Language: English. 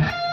Yeah.